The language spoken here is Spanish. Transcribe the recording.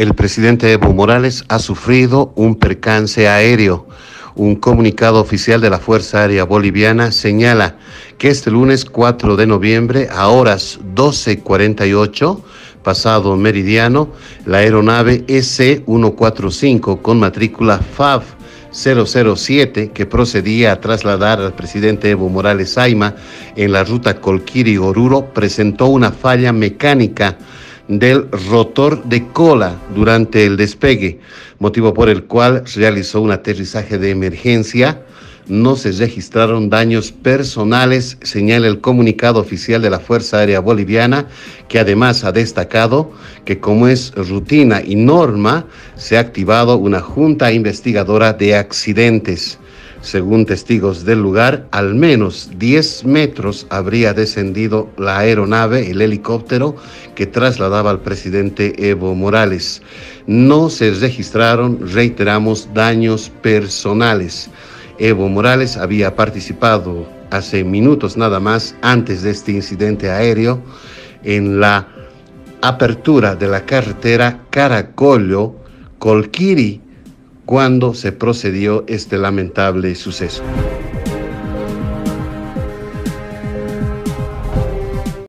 el presidente Evo Morales ha sufrido un percance aéreo. Un comunicado oficial de la Fuerza Aérea Boliviana señala que este lunes 4 de noviembre a horas 12.48, pasado meridiano, la aeronave EC-145 con matrícula FAV 007 que procedía a trasladar al presidente Evo Morales Saima en la ruta Colquiri-Oruro presentó una falla mecánica del rotor de cola durante el despegue, motivo por el cual realizó un aterrizaje de emergencia. No se registraron daños personales, señala el comunicado oficial de la Fuerza Aérea Boliviana, que además ha destacado que como es rutina y norma, se ha activado una junta investigadora de accidentes. Según testigos del lugar, al menos 10 metros habría descendido la aeronave, el helicóptero que trasladaba al presidente Evo Morales. No se registraron, reiteramos, daños personales. Evo Morales había participado hace minutos nada más antes de este incidente aéreo en la apertura de la carretera Caracollo-Colquiri cuando se procedió este lamentable suceso.